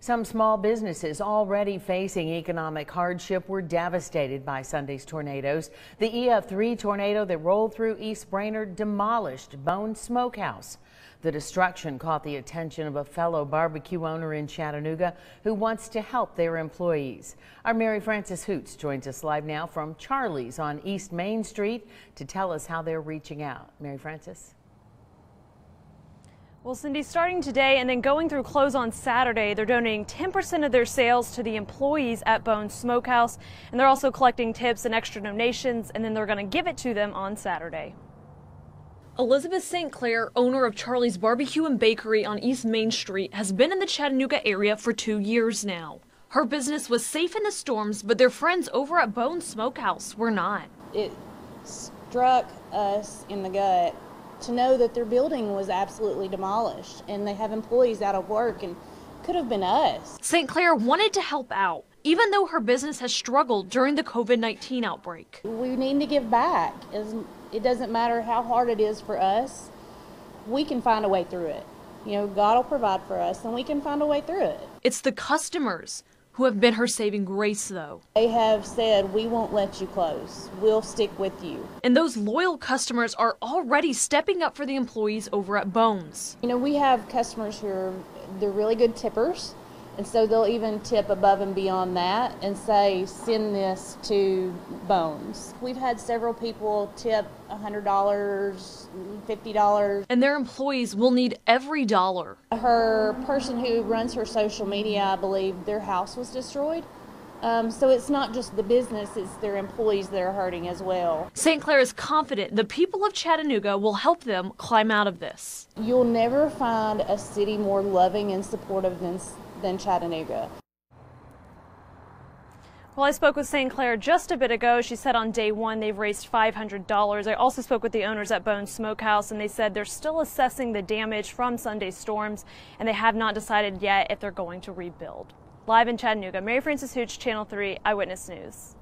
Some small businesses already facing economic hardship were devastated by Sunday's tornadoes. The EF3 tornado that rolled through East Brainerd demolished Bone's Smokehouse. The destruction caught the attention of a fellow barbecue owner in Chattanooga who wants to help their employees. Our Mary Frances Hoots joins us live now from Charlie's on East Main Street to tell us how they're reaching out. Mary Frances. Well, Cindy, starting today and then going through close on Saturday, they're donating 10% of their sales to the employees at Bone's Smokehouse, and they're also collecting tips and extra donations, and then they're going to give it to them on Saturday. Elizabeth St. Clair, owner of Charlie's Barbecue and Bakery on East Main Street, has been in the Chattanooga area for two years now. Her business was safe in the storms, but their friends over at Bone's Smokehouse were not. It struck us in the gut to know that their building was absolutely demolished and they have employees out of work and could have been us. St. Clair wanted to help out, even though her business has struggled during the COVID 19 outbreak. We need to give back. It doesn't matter how hard it is for us, we can find a way through it. You know, God will provide for us and we can find a way through it. It's the customers who have been her saving grace, though. They have said, We won't let you close. We'll stick with you. And those loyal customers are already stepping up for the employees over at Bones. You know, we have customers who are they're really good tippers. And so they'll even tip above and beyond that and say, send this to Bones. We've had several people tip $100, $50. And their employees will need every dollar. Her person who runs her social media, I believe their house was destroyed. Um, so it's not just the business, it's their employees that are hurting as well. St. Clair is confident the people of Chattanooga will help them climb out of this. You'll never find a city more loving and supportive than than Chattanooga. Well, I spoke with St. Clair just a bit ago. She said on day one they've raised $500. I also spoke with the owners at Bone's Smokehouse, and they said they're still assessing the damage from Sunday's storms, and they have not decided yet if they're going to rebuild. Live in Chattanooga, Mary Frances Hooch, Channel 3 Eyewitness News.